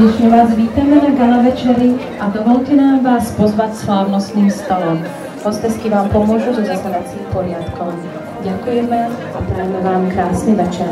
Srdečne vás vítame na gala večeri a dovolte nám vás pozvať slávnostným stolom. Hostesky vám pomôžu so zasadacím poriadkom. Ďakujeme a prajeme vám krásny večer.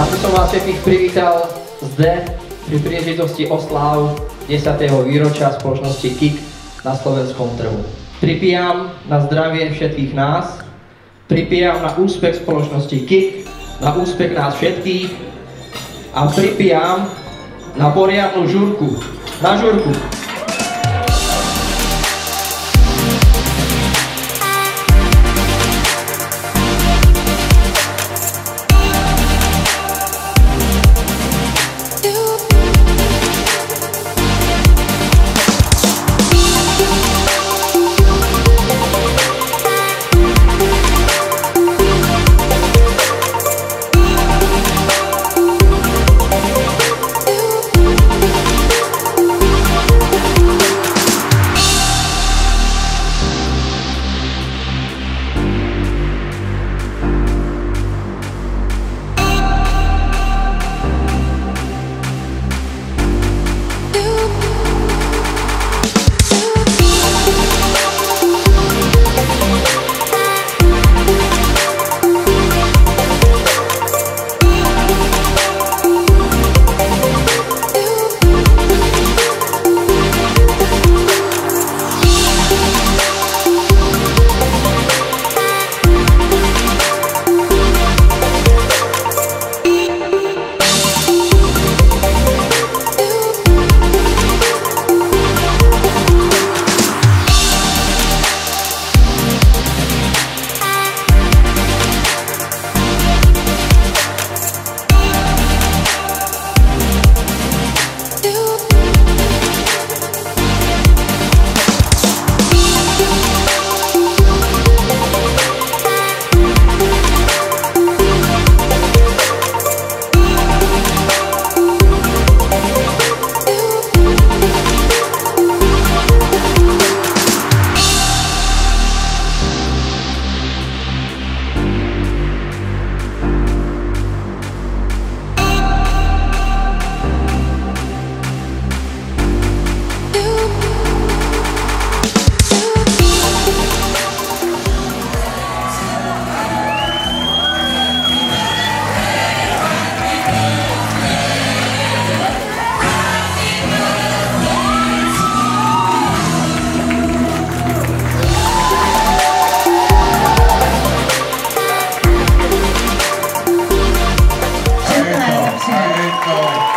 Rád by som vás všetkých privítal zde pri príležitosti osláv 10. výročia spoločnosti KIK na slovenskom trhu. Pripijam na zdravie všetkých nás, pripijam na úspech spoločnosti KIK, na úspech nás všetkých a pripijam na poriadnu žurku. Na žurku. 감사합니다.